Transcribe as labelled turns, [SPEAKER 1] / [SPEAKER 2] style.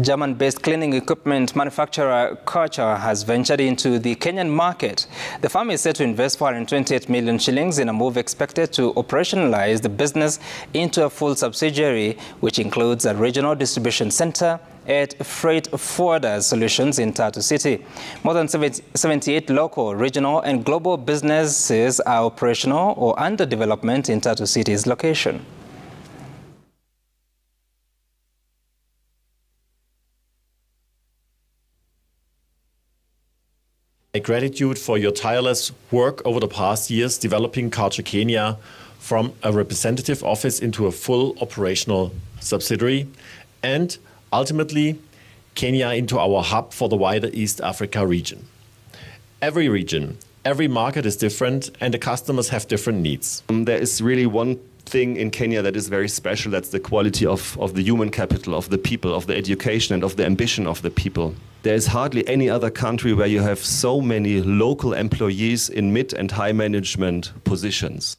[SPEAKER 1] German-based cleaning equipment manufacturer Karcher has ventured into the Kenyan market. The firm is set to invest 428 million shillings in a move expected to operationalize the business into a full subsidiary, which includes a regional distribution center at Freight Forwarders Solutions in Tatu City. More than 78 local, regional and global businesses are operational or under development in Tatu City's location.
[SPEAKER 2] A gratitude for your tireless work over the past years developing Karcher Kenya from a representative office into a full operational subsidiary and ultimately Kenya into our hub for the wider East Africa region. Every region, every market is different and the customers have different needs.
[SPEAKER 3] Um, there is really one thing in Kenya that is very special. That's the quality of, of the human capital, of the people, of the education, and of the ambition of the people. There is hardly any other country where you have so many local employees in mid and high management positions.